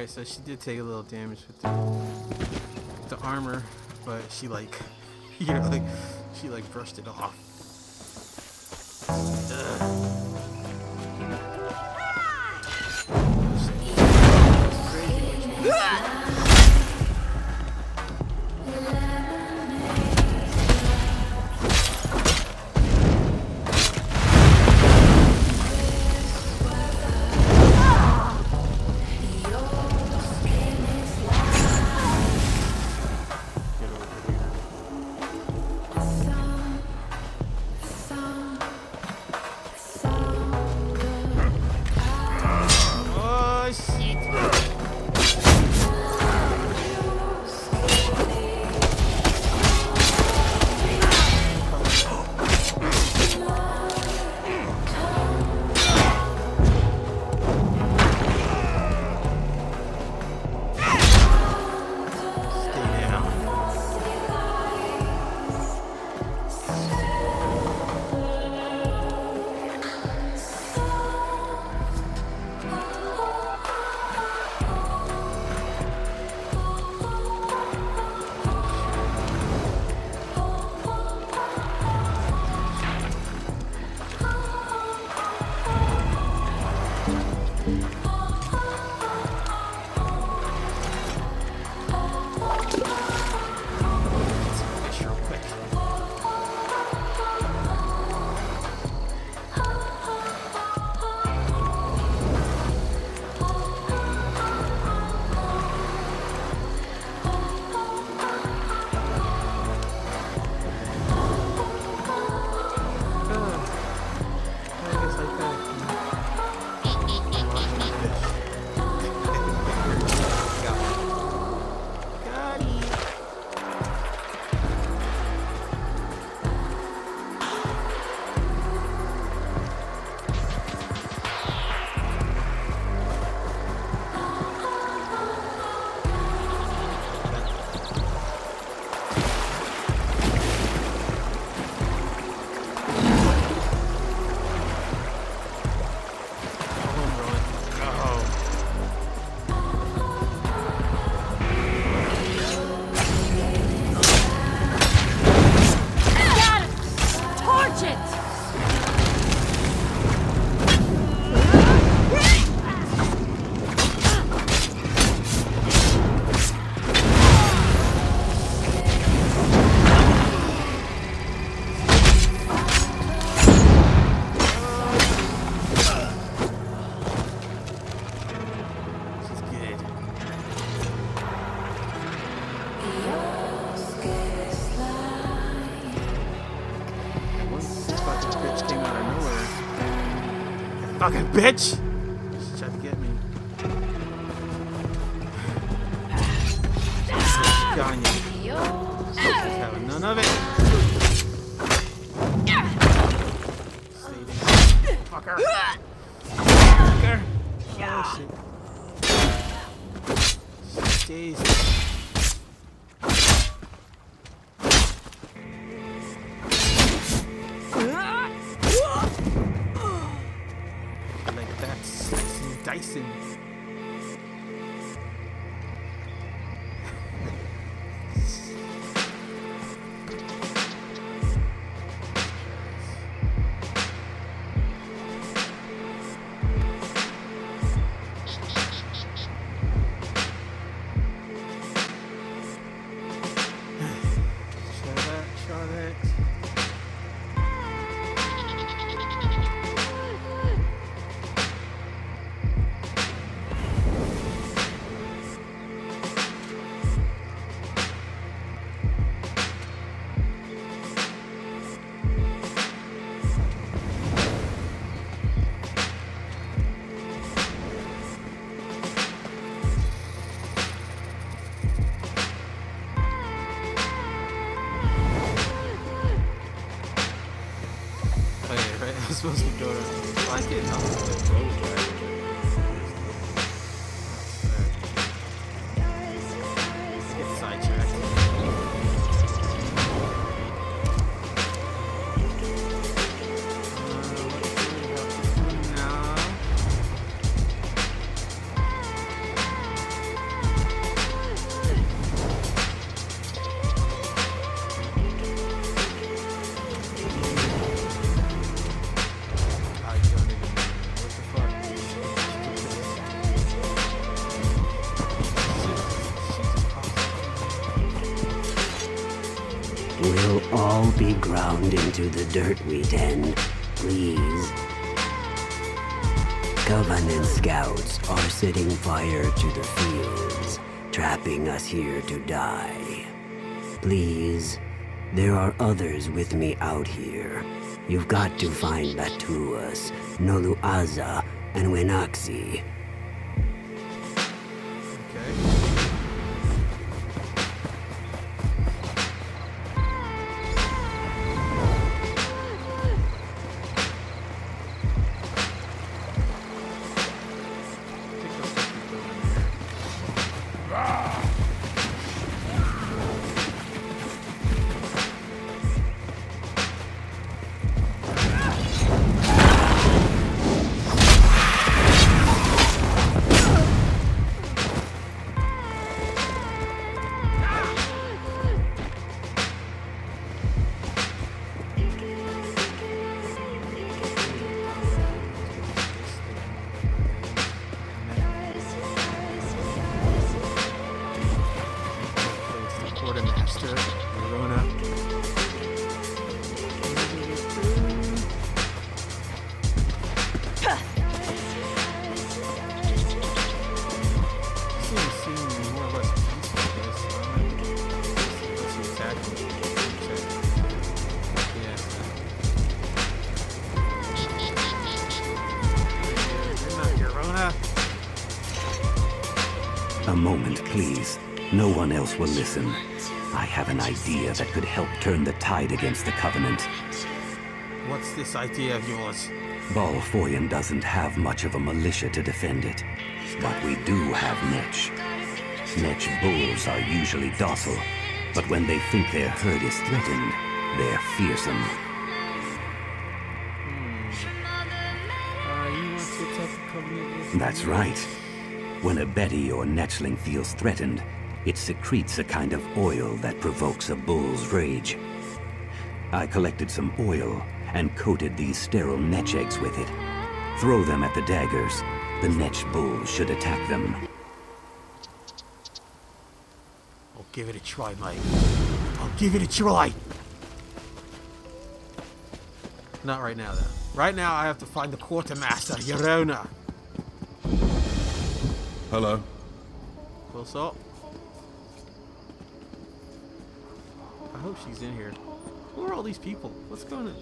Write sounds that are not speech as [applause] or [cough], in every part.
Alright, so she did take a little damage with the, with the armor, but she like, [laughs] you know, like, she like brushed it off. Torch it! Bitch came out of nowhere? Fucking bitch! She tried to get me. She got you. She's having none of it. Stay down. Fucker. Fucker. Oh shit. Jeez. Supposed to go. I did. I was supposed to go to Road Drive. Ground into the dirt we tend. Please. Covenant scouts are setting fire to the fields, trapping us here to die. Please. There are others with me out here. You've got to find Batuas, Noluaza, and Winaxi. Please. No one else will listen. I have an idea that could help turn the tide against the Covenant. What's this idea of yours? Balfoyen doesn't have much of a militia to defend it. But we do have Netch. Netch bulls are usually docile, but when they think their herd is threatened, they're fearsome. Uh, you want to attack the Covenant with That's right. When a Betty or Netchling feels threatened, it secretes a kind of oil that provokes a bull's rage. I collected some oil and coated these sterile Netch eggs with it. Throw them at the daggers. The Netch bull should attack them. I'll give it a try, mate. I'll give it a try. Not right now, though. Right now, I have to find the quartermaster, Yerona. Hello. Full salt. I hope she's in here. Who are all these people? What's going on?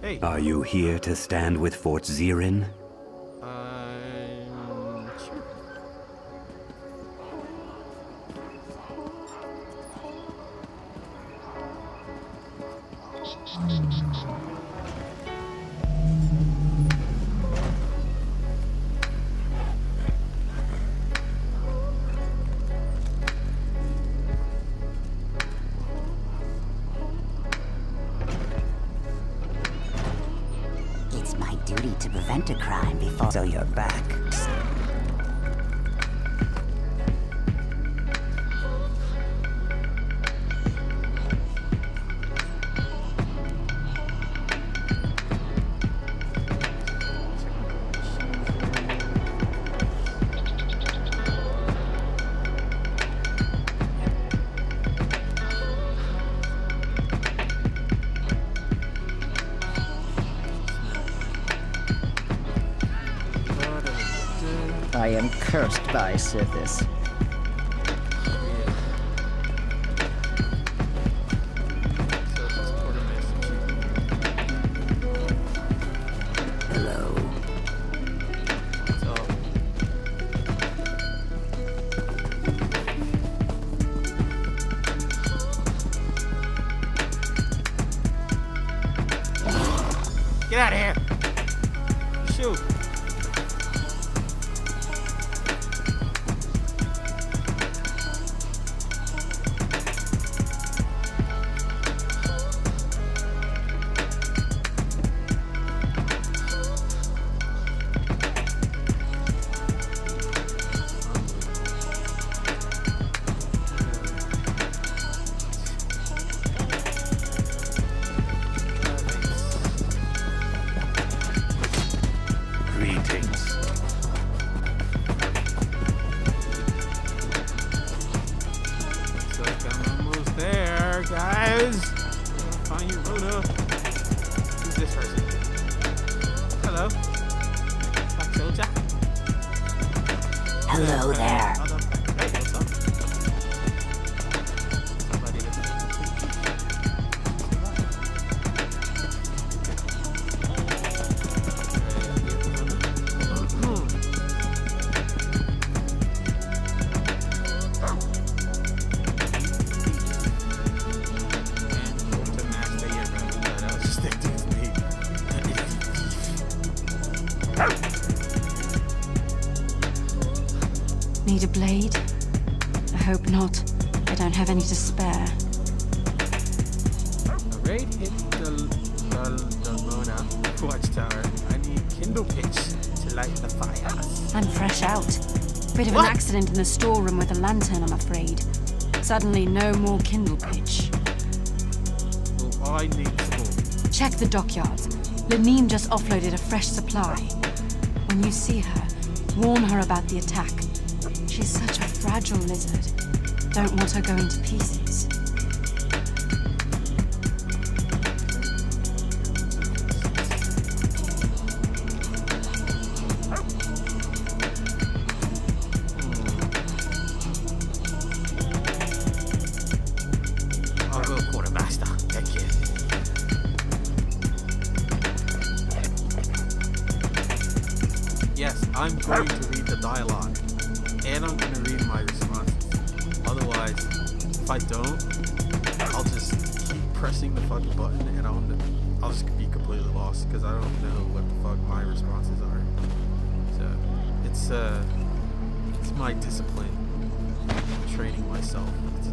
Hey. Are you here to stand with Fort Zeren? Sure. It's So you're back. I am cursed by Sithis. Get out of here! Shoot! Don't have any to spare. A raid hit the, the, the watchtower. I need kindle pitch to light the fire. I'm fresh out. Bit of What? an accident in the storeroom with a lantern, I'm afraid. Suddenly, no more kindle pitch. Well, I need some Check the dockyards. Lenine just offloaded a fresh supply. When you see her, warn her about the attack. She's such a fragile lizard. Don't want her going to pieces. Yes, I'm going to read the dialogue. And I'm going to read my responses. If I don't, I'll just keep pressing the fucking button and I'll, I'll just be completely lost because I don't know what the fuck my responses are. So, it's, uh, it's my discipline. Training myself to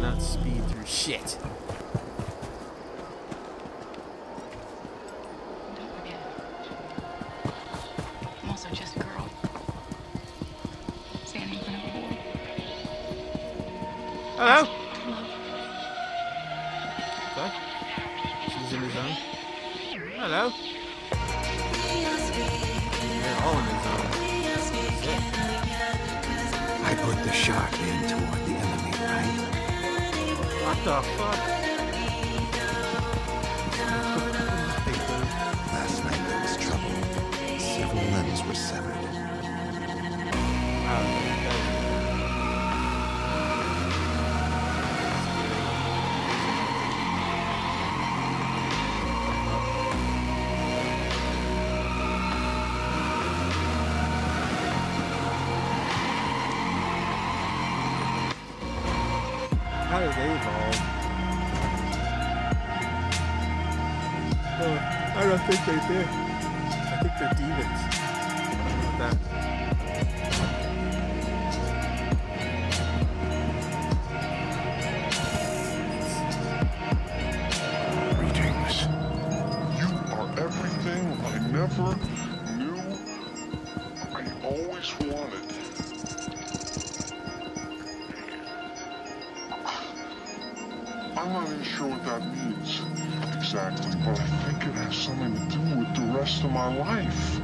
not speed through shit. Hello? Uh, I don't think they did. I think they're demons. What that Greetings. You are everything I never I'm not even sure what that means exactly, but I think it has something to do with the rest of my life.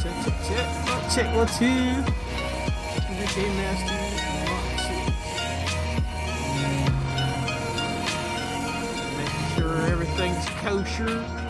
Check, check, check, check. Oh, check one, two. Game master. Making sure everything's kosher.